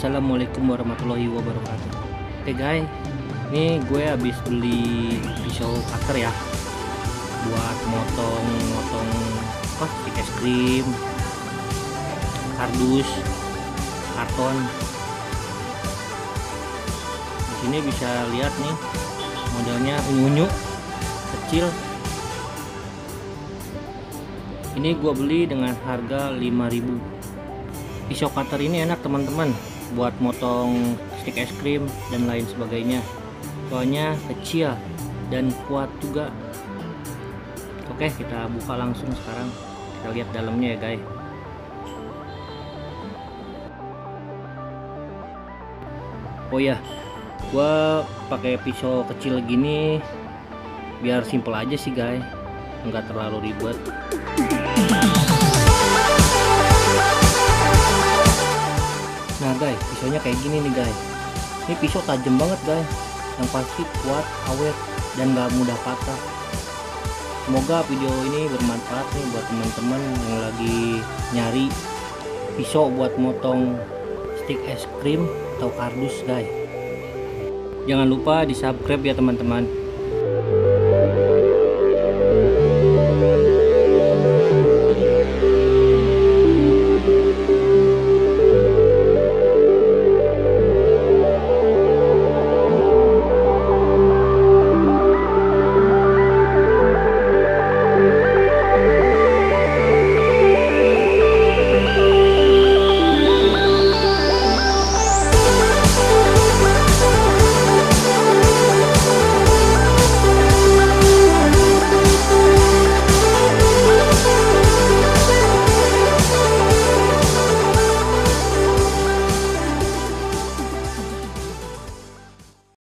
Assalamualaikum warahmatullahi wabarakatuh. Oke guys. Ini gue habis beli pisau cutter ya. Buat motong-motong Apa? Stick es krim Kardus Karton. Di sini bisa lihat nih Modelnya unyu-unyu Kecil. Ini gue beli dengan harga 5000 pisau cutter ini enak teman-teman buat motong stick es krim dan lain sebagainya. Soalnya kecil dan kuat juga. Oke kita buka langsung sekarang. Kita lihat dalamnya ya guys. Oh ya gua pakai pisau kecil gini biar simple aja sih guys. Nggak terlalu ribet kayak gini nih guys. Ini pisau tajam banget guys. Yang pasti kuat awet dan gak mudah patah. Semoga video ini bermanfaat nih buat teman-teman yang lagi nyari pisau buat motong stick es krim atau kardus guys. Jangan lupa di subscribe ya teman-teman